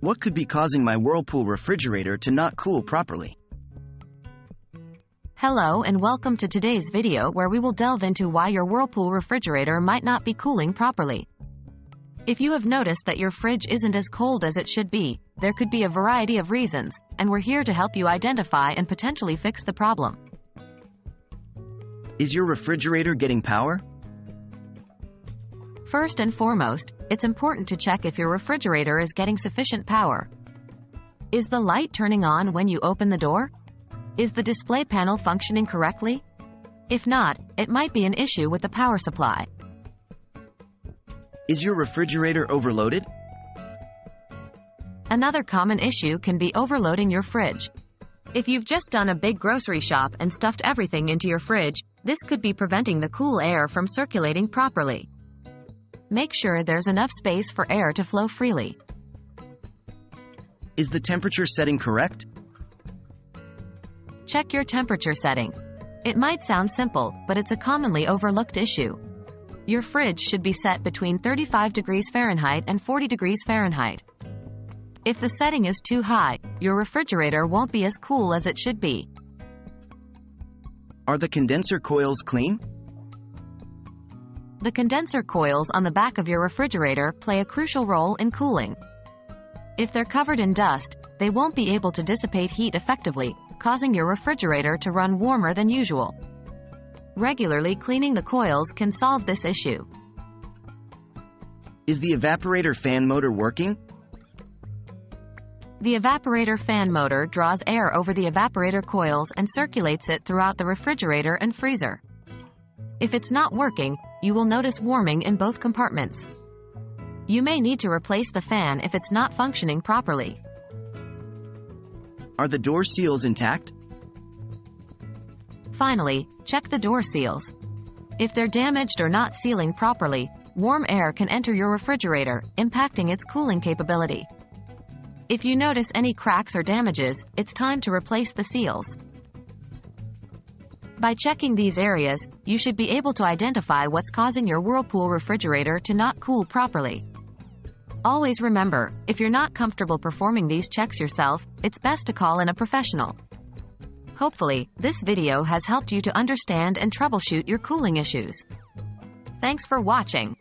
What could be causing my Whirlpool refrigerator to not cool properly? Hello and welcome to today's video where we will delve into why your Whirlpool refrigerator might not be cooling properly. If you have noticed that your fridge isn't as cold as it should be, there could be a variety of reasons, and we're here to help you identify and potentially fix the problem. Is your refrigerator getting power? First and foremost, it's important to check if your refrigerator is getting sufficient power. Is the light turning on when you open the door? Is the display panel functioning correctly? If not, it might be an issue with the power supply. Is your refrigerator overloaded? Another common issue can be overloading your fridge. If you've just done a big grocery shop and stuffed everything into your fridge, this could be preventing the cool air from circulating properly. Make sure there's enough space for air to flow freely. Is the temperature setting correct? Check your temperature setting. It might sound simple, but it's a commonly overlooked issue. Your fridge should be set between 35 degrees Fahrenheit and 40 degrees Fahrenheit. If the setting is too high, your refrigerator won't be as cool as it should be. Are the condenser coils clean? The condenser coils on the back of your refrigerator play a crucial role in cooling. If they're covered in dust, they won't be able to dissipate heat effectively, causing your refrigerator to run warmer than usual. Regularly cleaning the coils can solve this issue. Is the evaporator fan motor working? The evaporator fan motor draws air over the evaporator coils and circulates it throughout the refrigerator and freezer. If it's not working, you will notice warming in both compartments. You may need to replace the fan if it's not functioning properly. Are the door seals intact? Finally, check the door seals. If they're damaged or not sealing properly, warm air can enter your refrigerator, impacting its cooling capability. If you notice any cracks or damages, it's time to replace the seals. By checking these areas, you should be able to identify what's causing your Whirlpool refrigerator to not cool properly. Always remember, if you're not comfortable performing these checks yourself, it's best to call in a professional. Hopefully, this video has helped you to understand and troubleshoot your cooling issues. Thanks for watching.